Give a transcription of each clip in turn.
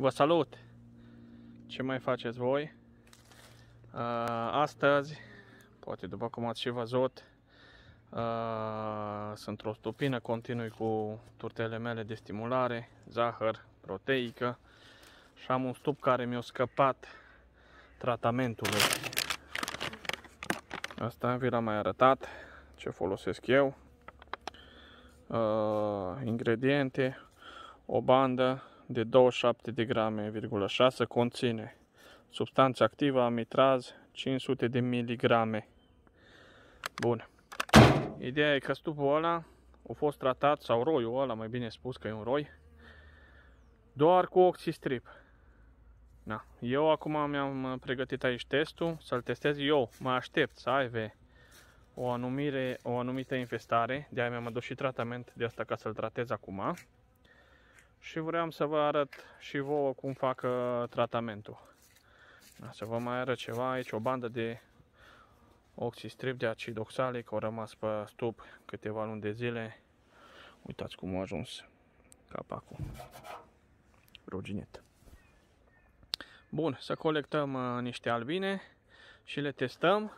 Vă salut! Ce mai faceți voi? Uh, astăzi, poate după cum ați și văzut, uh, sunt o stupină, continui cu turtele mele de stimulare, zahăr, proteică și am un stup care mi-a scăpat tratamentului. Asta vi l-am mai arătat, ce folosesc eu. Uh, ingrediente, o bandă de 27 de grame, 6 conține substanță activă amitraz 500 de miligrame. Bun. Ideea e că stupul ăla a fost tratat, sau roiul ăla, mai bine spus că e un roi, doar cu oxistrip. Da. Eu acum mi-am pregătit aici testul, să-l testez eu. Mă aștept să aibă o, anumire, o anumită infestare, de-aia mi-am adus și tratament de asta ca să-l tratez acum și vreau să vă arăt și vouă cum fac uh, tratamentul. Da, să vă mai arăt ceva aici, o bandă de oxistrip de acid oxalic, au rămas pe stup câteva luni de zile. Uitați cum a ajuns capacul. Ruginet. Bun, să colectăm uh, niște albine și le testăm.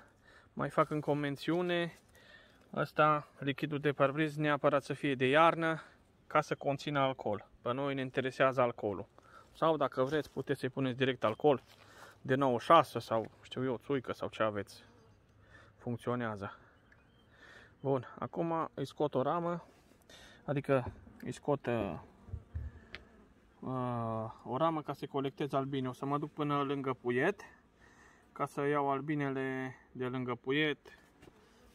Mai fac în convențiune, asta, lichidul de parbriz, neapărat să fie de iarnă, ca să conțină alcool. Pe noi ne interesează alcoolul. Sau dacă vreți, puteți să-i puneți direct alcool de 96 sau știu eu, țuică sau ce aveți. Funcționează. Bun, acum îi scot o ramă, adică îi scot uh, uh, o ramă ca să colectez albine. O să mă duc până lângă puiet ca să iau albinele de lângă puiet.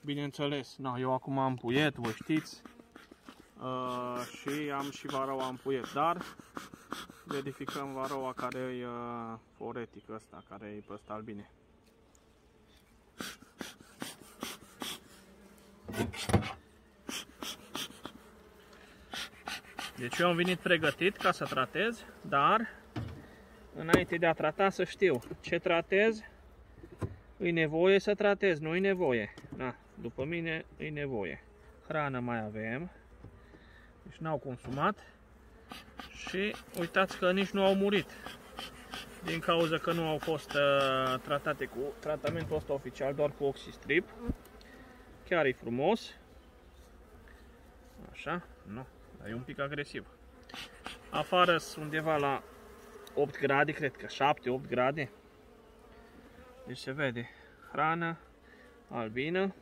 Bineînțeles, na, eu acum am puiet, voi știți, Uh, și am și varoa în puiet, dar verificăm varoa care e uh, foretic ăsta, care e pe ăsta albine. Deci eu am venit pregătit ca să tratez, dar înainte de a trata să știu ce tratez, îi nevoie să tratez, nu îi nevoie. Da, după mine îi nevoie. Hrană mai avem, deci n-au consumat și uitați că nici nu au murit din cauza că nu au fost uh, tratate cu tratamentul ăsta oficial, doar cu oxistrip. Chiar e frumos. Așa, nu, dar e un pic agresiv. Afară sunt undeva la 8 grade, cred că 7-8 grade. Deci se vede hrană albină.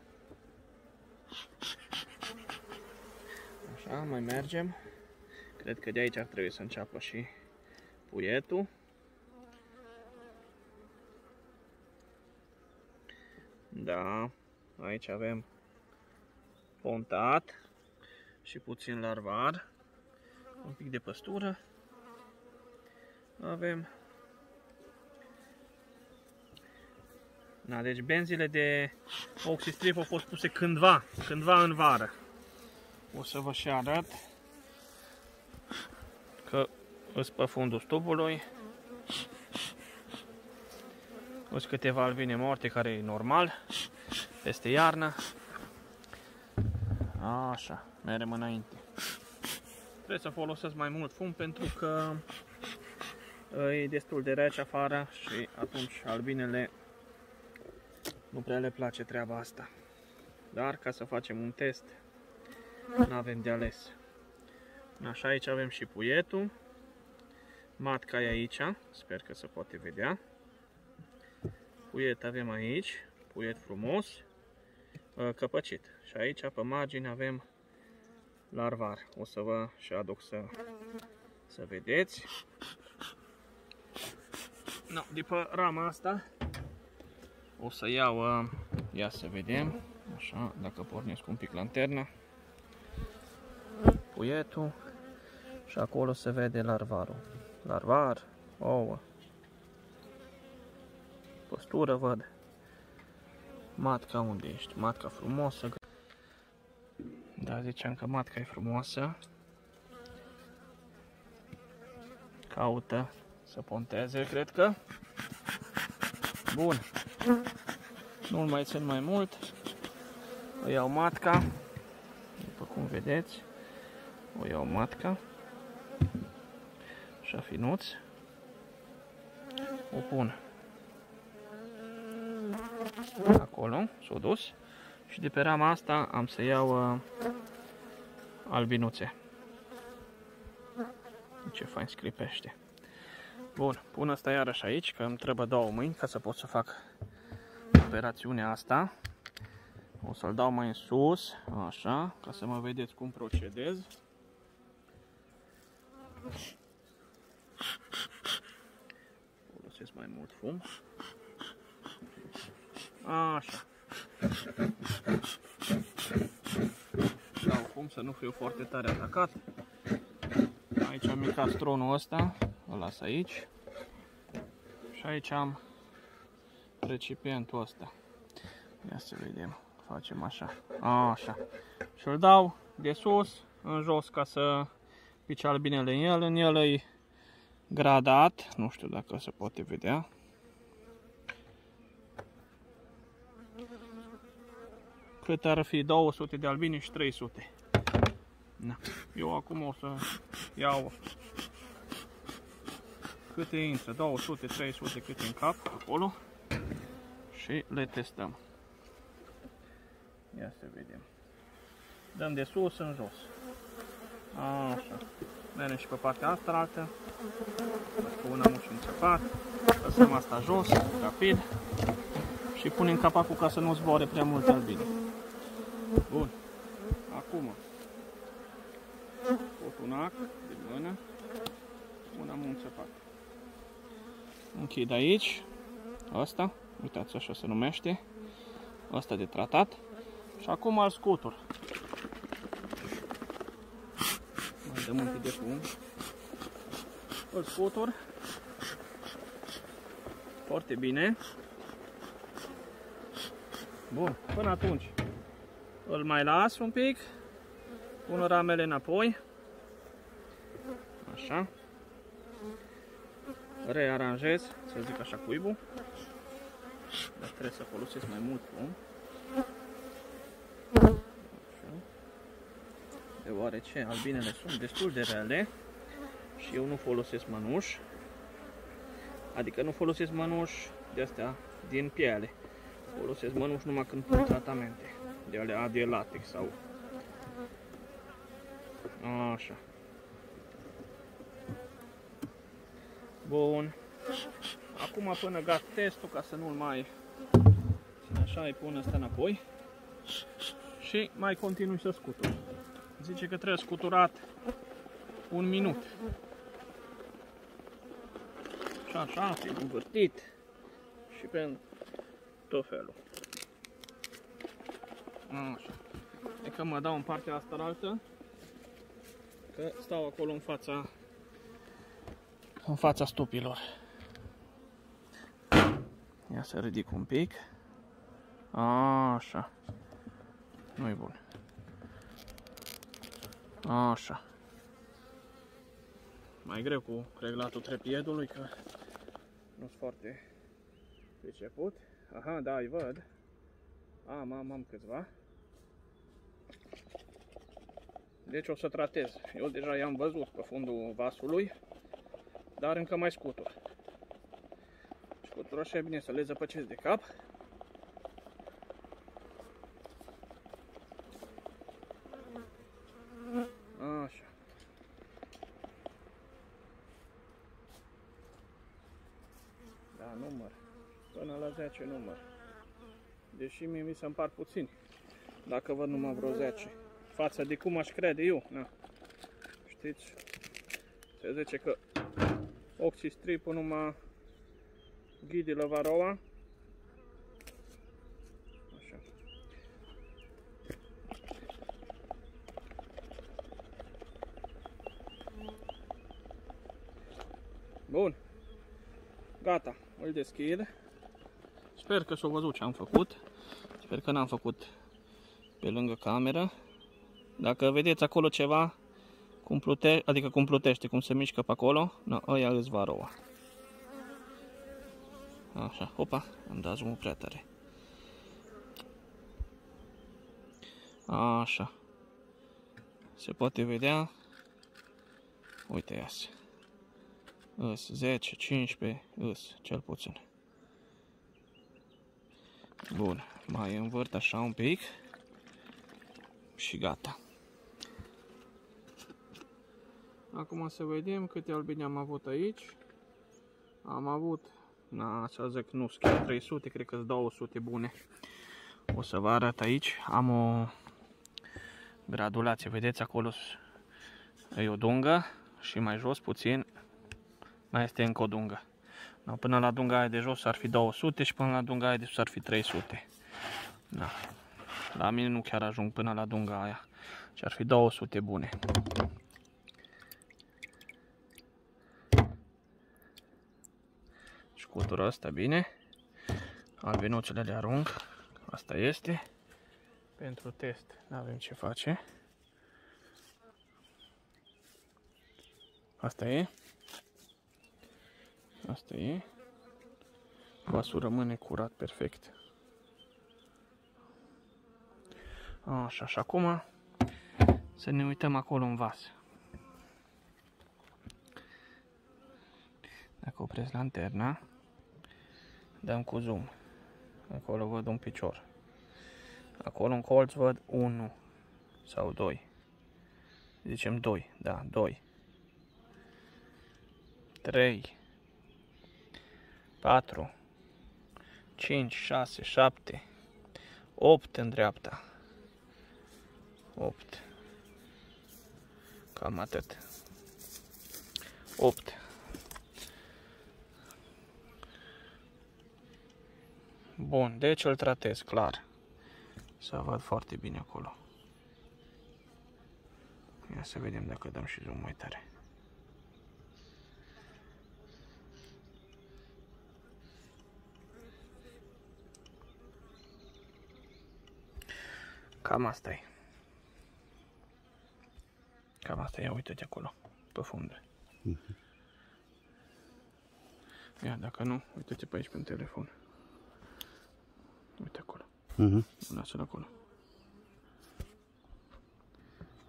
Așa, mai mergem. Cred că de aici ar trebui să înceapă și puietul. Da, aici avem pontat și puțin larvar, un pic de păstură. Avem Da, deci benzile de oxistrip au fost puse cândva, cândva în vară. O să vă și arăt că îs pe fundul stubului. Sunt câteva albine morte care e normal peste iarnă. Așa, merem înainte. Trebuie să folosesc mai mult fum pentru că e destul de rece afară și atunci albinele nu prea le place treaba asta. Dar ca să facem un test, nu avem de ales. Așa, aici avem și puietul. Matca e aici, sper că se poate vedea. Puiet avem aici, puiet frumos, uh, căpăcit. Și aici, pe margine, avem larvar. O să vă și aduc să, să vedeți. No, de pe rama asta o să iau, uh, ia să vedem, așa, dacă pornesc un pic lanterna puietul și acolo se vede larvarul. Larvar, ouă, postură văd. Matca unde ești? Matca frumoasă. Da, ziceam că matca e frumoasă. Caută să ponteze, cred că. Bun. Nu-l mai țin mai mult. O iau matca. După cum vedeți o iau matca și afinuț o pun acolo, s-o dus și de pe rama asta am să iau uh, albinuțe. Ce fain scripește. Bun, pun asta iarăși aici, că îmi trebuie două mâini ca să pot să fac operațiunea asta. O să-l dau mai în sus, așa, ca să mă vedeți cum procedez. Folosesc mai mult fum. Așa. Dau fum să nu fiu foarte tare atacat. Aici am castronul ăsta, îl las aici. Și aici am recipientul ăsta. Ia să vedem. Facem așa. Așa. Și îl dau de sus în jos ca să pice albinele în el. În el e gradat. Nu știu dacă se poate vedea. Cât ar fi 200 de albine și 300. Na. Eu acum o să iau câte intră, 200, 300 câte în cap, acolo și le testăm. Ia să vedem. Dăm de sus în jos. Așa. Mergem și pe partea asta altă. Cu una muși în țăpat. Lăsăm asta jos, rapid. Și punem capacul ca să nu zboare prea mult albine. Bun. Acum. Cotunac din mână. Una am un țăpat. Închid aici. Asta. Uitați așa se numește. Asta de tratat. Și acum al scutur. Mai dăm un pic de fum. Îl scutur. Foarte bine. Bun, până atunci îl mai las un pic. Pun ramele înapoi. Așa. Rearanjez, să zic așa, cuibul. Dar trebuie să folosesc mai mult fum. Deoarece albinele sunt destul de rele și eu nu folosesc mănuși. Adică nu folosesc mănuși de astea din piele. Folosesc mănuși numai când pun tratamente. De alea de latex sau... Așa. Bun. Acum până gat testul ca să nu-l mai... Așa îi pun asta înapoi. Și mai continui să scutur. Zice că trebuie scuturat un minut. Și așa, fi învârtit și pe tot felul. Așa. E că mă dau în partea asta altă, că stau acolo în fața în fața stupilor. Ia să ridic un pic. Așa. Nu e bun. Așa. Mai greu cu reglatul trepiedului, că nu sunt foarte priceput. Aha, da, îi văd. Am, am, am câțiva. Deci o să tratez. Eu deja i-am văzut pe fundul vasului, dar încă mai scutur. Scutur așa e bine să le zăpăcesc de cap. Așa. Da, număr. Până la 10 număr. Deși mie mi se împar puțini. Dacă văd numai vreo 10. Față de cum aș crede eu. Na. Știți? Se zice că oxistripul numai ghidi la varoa. Așa. Bun. Gata. Îl deschid. Sper că s-a văzut ce am făcut. Sper că n-am făcut pe lângă cameră. Dacă vedeți acolo ceva, cum plute, adică cum plutește, cum se mișcă pe acolo, no, ăia îți va roa. Așa, opa, am dat zoom prea tare. Așa. Se poate vedea. Uite, iasă. Îs 10, 15, îs, cel puțin. Bun, mai învârt așa un pic și gata. Acum să vedem câte albine am avut aici. Am avut, na, să zic, nu chiar 300, cred că 200 bune. O să vă arăt aici. Am o gradulație, vedeți acolo e o dungă și mai jos puțin mai este încă o dungă. Da, până la dunga aia de jos ar fi 200 și până la dunga aia de sus ar fi 300. Da. La mine nu chiar ajung până la dunga aia. Și ar fi 200 bune. Și cutura asta bine. Albinuțele le arunc. Asta este. Pentru test nu avem ce face. Asta e. Asta e. Vasul rămâne curat perfect. Așa, și acum să ne uităm acolo în vas. Dacă opresc lanterna, dăm cu zoom. Acolo văd un picior. Acolo în colț văd 1 sau 2. Zicem 2, da, 2. 3 4, 5, 6, 7, 8 în dreapta. 8. Cam atât. 8. Bun, deci îl tratez clar. Să văd foarte bine acolo. Ia să vedem dacă dăm și zoom mai tare. Cam asta e. Cam asta e, uite-te acolo, pe fundă. Uh -huh. Ia, dacă nu, uite-te pe aici pe telefon. Uite acolo. Uh -huh. Lasă-l acolo.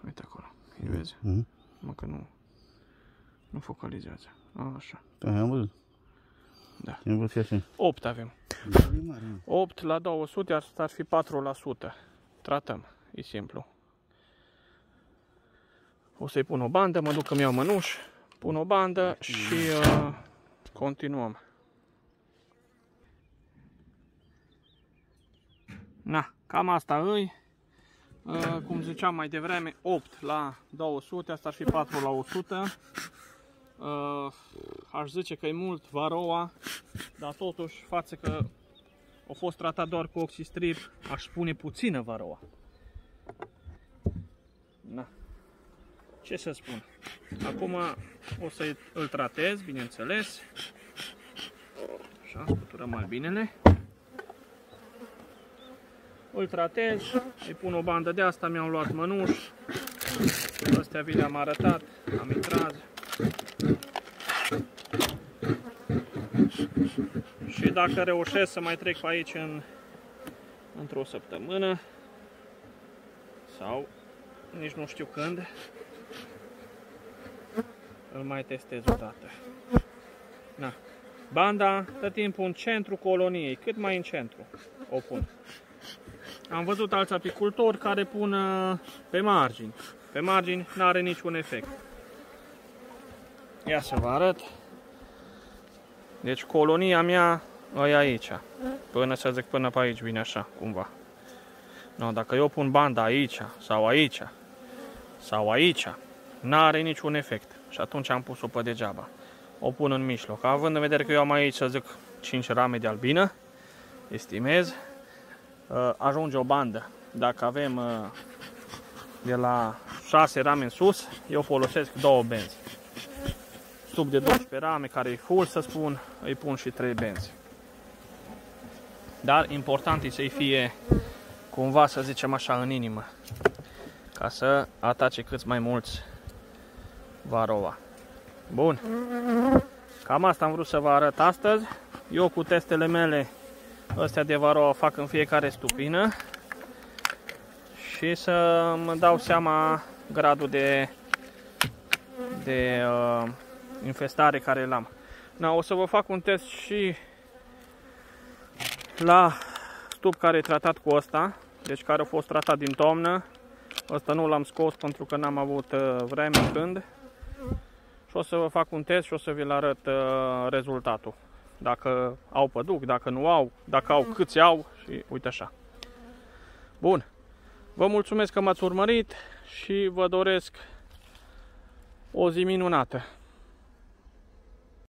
Uite acolo, îi vezi? Uh -huh. Mă că nu, nu focalizează. A, așa. Da, am văzut. Da. Am văzut așa. 8 avem. 8 la 200, asta ar fi 4% tratăm. E simplu. O să-i pun o bandă, mă duc că-mi iau mănuș, pun o bandă și uh, continuăm. Na, cam asta îi. Uh, cum ziceam mai devreme, 8 la 200, asta ar fi 4 la 100. Uh, aș zice că e mult varoa, dar totuși față că a fost tratat doar cu oxistrip, aș spune puțină varoa. Na. Ce să spun? Acum o să îl tratez, bineînțeles. Așa, scuturăm albinele. Îl tratez, îi pun o bandă de asta, mi-am luat mănuș. Astea vi le-am arătat, amitraz. Și dacă reușesc să mai trec pe aici în, într-o săptămână sau nici nu știu când, îl mai testez o dată. Na. Banda, tot timpul în centru coloniei, cât mai în centru o pun. Am văzut alți apicultori care pun uh, pe margini. Pe margini nu are niciun efect. Ia să vă arăt. Deci colonia mea e aici. Până să zic până pe aici vine așa, cumva. No, dacă eu pun banda aici sau aici sau aici, n-are niciun efect. Și atunci am pus-o pe degeaba. O pun în mijloc. Având în vedere că eu am aici, să zic, 5 rame de albină, estimez, uh, ajunge o bandă. Dacă avem uh, de la 6 rame în sus, eu folosesc două benzi tub de 12 rame care e full, să spun, îi pun și 3 benzi. Dar important e să-i fie cumva, să zicem așa, în inimă. Ca să atace cât mai mulți varova. Bun. Cam asta am vrut să vă arăt astăzi. Eu cu testele mele astea de varova fac în fiecare stupină. Și să mă dau seama gradul de, de uh, infestare care l-am. Na, o să vă fac un test și la stup care e tratat cu ăsta, deci care a fost tratat din toamnă. Ăsta nu l-am scos pentru că n-am avut uh, vreme când. Și o să vă fac un test și o să vi-l arăt uh, rezultatul. Dacă au păduc, dacă nu au, dacă au câți au și uite așa. Bun. Vă mulțumesc că m-ați urmărit și vă doresc o zi minunată.